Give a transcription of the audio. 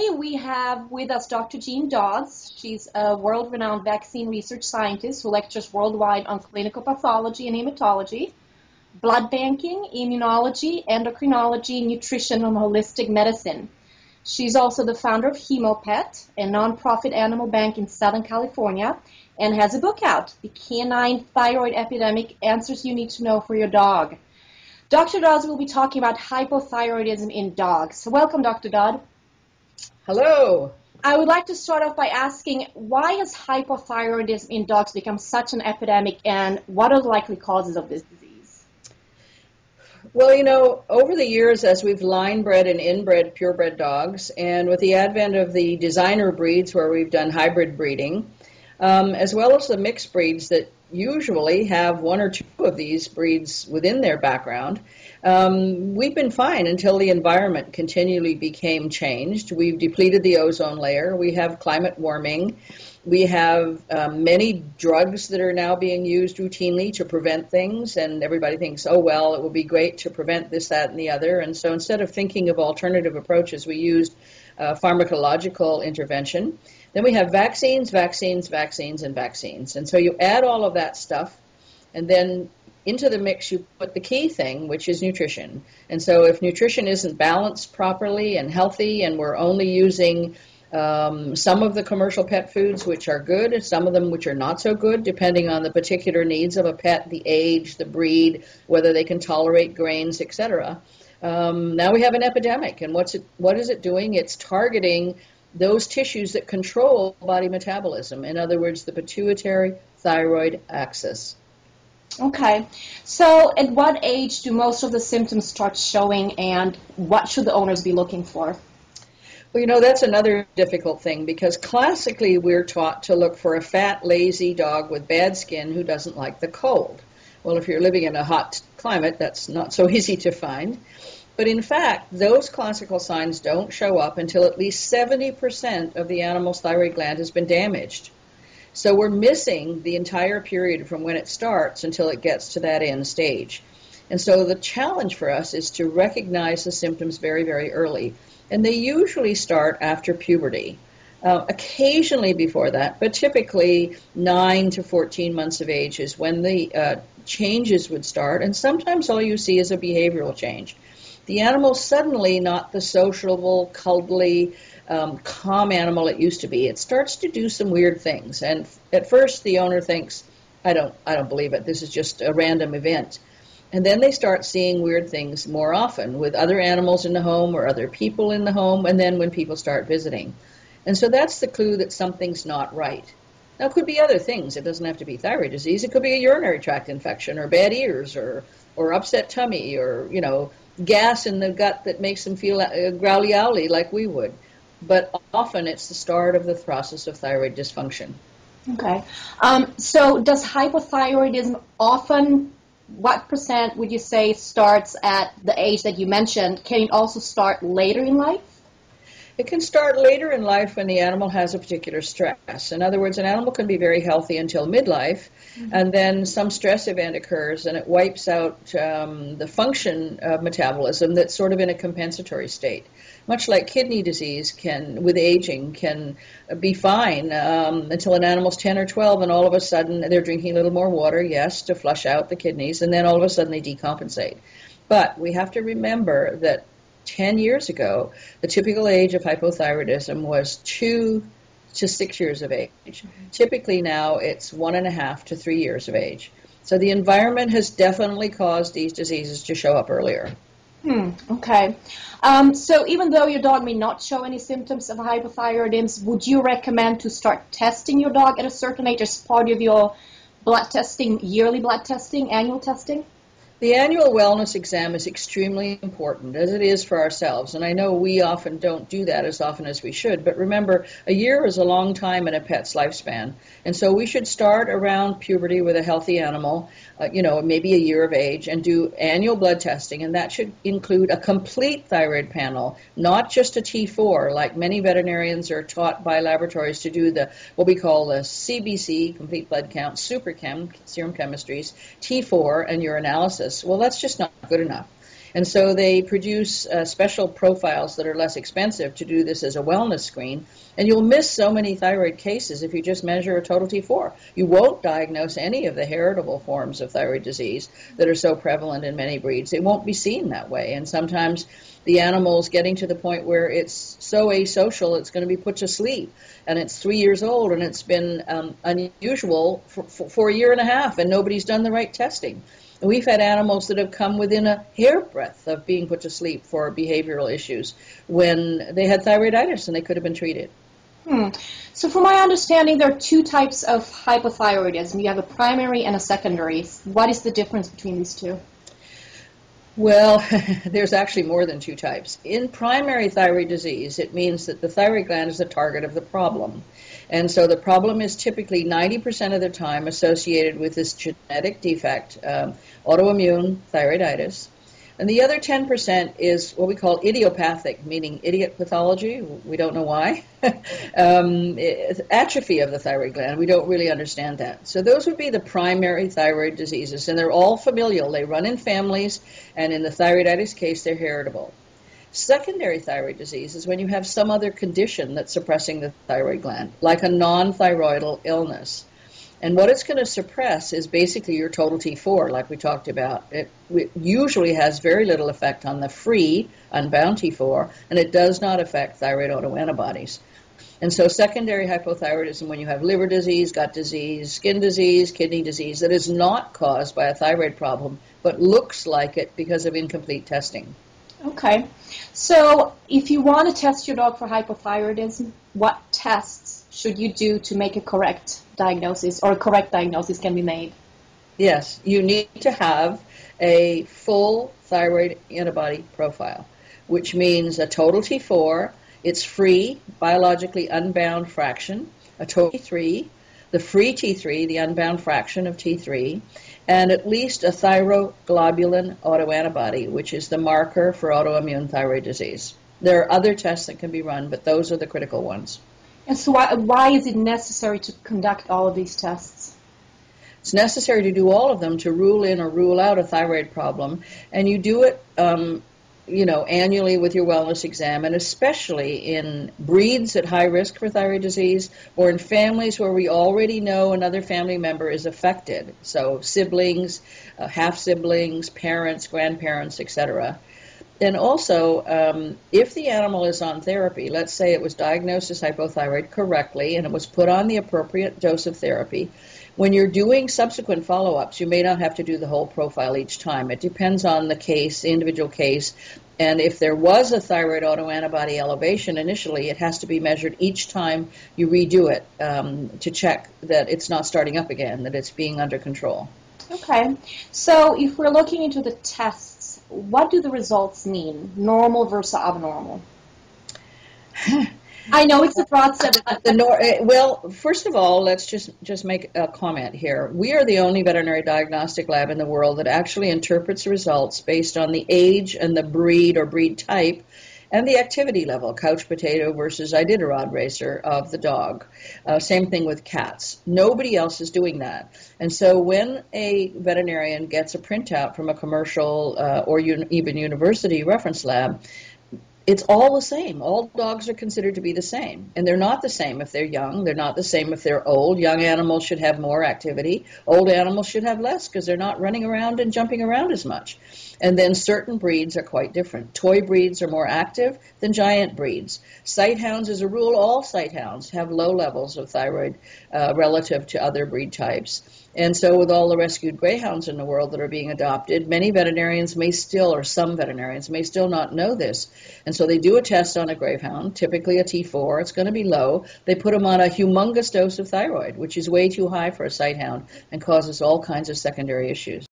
Today we have with us Dr. Jean Dodds. She's a world-renowned vaccine research scientist who lectures worldwide on clinical pathology and hematology, blood banking, immunology, endocrinology, nutrition, and holistic medicine. She's also the founder of HemoPet, a nonprofit animal bank in Southern California, and has a book out, The Canine Thyroid Epidemic Answers You Need to Know for Your Dog. Dr. Dodds will be talking about hypothyroidism in dogs. So welcome, Dr. Dodd. Hello. I would like to start off by asking why has hypothyroidism in dogs become such an epidemic and what are the likely causes of this disease? Well, you know, over the years, as we've line bred and inbred purebred dogs, and with the advent of the designer breeds where we've done hybrid breeding, um, as well as the mixed breeds that usually have one or two of these breeds within their background, um, we've been fine until the environment continually became changed. We've depleted the ozone layer. We have climate warming. We have um, many drugs that are now being used routinely to prevent things, and everybody thinks, oh, well, it would be great to prevent this, that, and the other. And so instead of thinking of alternative approaches, we used uh, pharmacological intervention. Then we have vaccines, vaccines, vaccines, and vaccines. And so you add all of that stuff, and then into the mix you put the key thing, which is nutrition. And so if nutrition isn't balanced properly and healthy, and we're only using um, some of the commercial pet foods which are good, and some of them which are not so good, depending on the particular needs of a pet, the age, the breed, whether they can tolerate grains, etc. Um, now we have an epidemic, and what's it? What is it doing? It's targeting those tissues that control body metabolism. In other words, the pituitary thyroid axis. Okay. So, at what age do most of the symptoms start showing, and what should the owners be looking for? Well, you know, that's another difficult thing because classically we're taught to look for a fat, lazy dog with bad skin who doesn't like the cold. Well, if you're living in a hot climate, that's not so easy to find. But in fact, those classical signs don't show up until at least 70% of the animal's thyroid gland has been damaged. So we're missing the entire period from when it starts until it gets to that end stage. And so the challenge for us is to recognize the symptoms very, very early. And they usually start after puberty. Uh, occasionally before that, but typically 9 to 14 months of age is when the uh, changes would start. And sometimes all you see is a behavioral change the animal's suddenly not the sociable, cuddly, um, calm animal it used to be. It starts to do some weird things, and at first the owner thinks, "I don't, I don't believe it. This is just a random event." And then they start seeing weird things more often with other animals in the home or other people in the home, and then when people start visiting. And so that's the clue that something's not right. Now, it could be other things. It doesn't have to be thyroid disease. It could be a urinary tract infection or bad ears or, or upset tummy or, you know, gas in the gut that makes them feel uh, growly owly like we would. But often it's the start of the process of thyroid dysfunction. Okay. Um, so does hypothyroidism often, what percent would you say starts at the age that you mentioned? Can it also start later in life? It can start later in life when the animal has a particular stress. In other words, an animal can be very healthy until midlife, mm-hmm. and then some stress event occurs and it wipes out um, the function of metabolism that's sort of in a compensatory state. Much like kidney disease can, with aging, can be fine um, until an animal's 10 or 12, and all of a sudden they're drinking a little more water, yes, to flush out the kidneys, and then all of a sudden they decompensate. But we have to remember that 10 years ago, the typical age of hypothyroidism was two to six years of age. Mm-hmm. Typically now it's one and a half to three years of age. So the environment has definitely caused these diseases to show up earlier. Hmm, okay. Um, so even though your dog may not show any symptoms of hypothyroidism, would you recommend to start testing your dog at a certain age as part of your blood testing, yearly blood testing, annual testing? The annual wellness exam is extremely important, as it is for ourselves. And I know we often don't do that as often as we should. But remember, a year is a long time in a pet's lifespan. And so we should start around puberty with a healthy animal, uh, you know, maybe a year of age, and do annual blood testing. And that should include a complete thyroid panel, not just a T4, like many veterinarians are taught by laboratories to do the what we call the CBC, complete blood count, super superchem, serum chemistries, T4, and urinalysis well, that's just not good enough. And so they produce uh, special profiles that are less expensive to do this as a wellness screen. And you'll miss so many thyroid cases if you just measure a total T4. You won't diagnose any of the heritable forms of thyroid disease that are so prevalent in many breeds. It won't be seen that way. And sometimes the animal is getting to the point where it's so asocial it's going to be put to sleep. And it's three years old and it's been um, unusual for, for, for a year and a half and nobody's done the right testing. We've had animals that have come within a hairbreadth of being put to sleep for behavioral issues when they had thyroiditis and they could have been treated. Hmm. So, from my understanding, there are two types of hypothyroidism. You have a primary and a secondary. What is the difference between these two? Well, there's actually more than two types. In primary thyroid disease, it means that the thyroid gland is the target of the problem. And so the problem is typically 90% of the time associated with this genetic defect, um, autoimmune thyroiditis. And the other 10% is what we call idiopathic, meaning idiot pathology. We don't know why. um, atrophy of the thyroid gland. We don't really understand that. So those would be the primary thyroid diseases, and they're all familial. They run in families, and in the thyroiditis case, they're heritable. Secondary thyroid disease is when you have some other condition that's suppressing the thyroid gland, like a non thyroidal illness. And what it's going to suppress is basically your total T4, like we talked about. It, usually has very little effect on the free, unbound T4, and it does not affect thyroid autoantibodies. And so, secondary hypothyroidism, when you have liver disease, gut disease, skin disease, kidney disease, that is not caused by a thyroid problem, but looks like it because of incomplete testing. Okay. So if you want to test your dog for hypothyroidism, what tests should you do to make a correct diagnosis or a correct diagnosis can be made? Yes, you need to have a full thyroid antibody profile, which means a total T4, its free, biologically unbound fraction, a total T3, the free T3, the unbound fraction of T3, and at least a thyroglobulin autoantibody, which is the marker for autoimmune thyroid disease. There are other tests that can be run, but those are the critical ones. And so, why, why is it necessary to conduct all of these tests? It's necessary to do all of them to rule in or rule out a thyroid problem, and you do it um, you know, annually with your wellness exam, and especially in breeds at high risk for thyroid disease or in families where we already know another family member is affected. So siblings, uh, half siblings, parents, grandparents, etc. And also, um, if the animal is on therapy, let's say it was diagnosed as hypothyroid correctly and it was put on the appropriate dose of therapy, when you're doing subsequent follow ups, you may not have to do the whole profile each time. It depends on the case, the individual case. And if there was a thyroid autoantibody elevation initially, it has to be measured each time you redo it um, to check that it's not starting up again, that it's being under control. Okay. So if we're looking into the tests, what do the results mean? Normal versus abnormal? I know it's a broad subject. The nor- eh, well, first of all, let's just just make a comment here. We are the only veterinary diagnostic lab in the world that actually interprets results based on the age and the breed or breed type and the activity level, couch potato versus Iditarod racer of the dog. Uh, same thing with cats. Nobody else is doing that. And so when a veterinarian gets a printout from a commercial uh, or un- even university reference lab, it's all the same. All dogs are considered to be the same. And they're not the same if they're young. They're not the same if they're old. Young animals should have more activity. Old animals should have less because they're not running around and jumping around as much. And then certain breeds are quite different. Toy breeds are more active than giant breeds. Sighthounds, as a rule, all sighthounds have low levels of thyroid uh, relative to other breed types. And so, with all the rescued greyhounds in the world that are being adopted, many veterinarians may still, or some veterinarians may still not know this. And so, they do a test on a greyhound, typically a T4. It's going to be low. They put them on a humongous dose of thyroid, which is way too high for a sighthound and causes all kinds of secondary issues.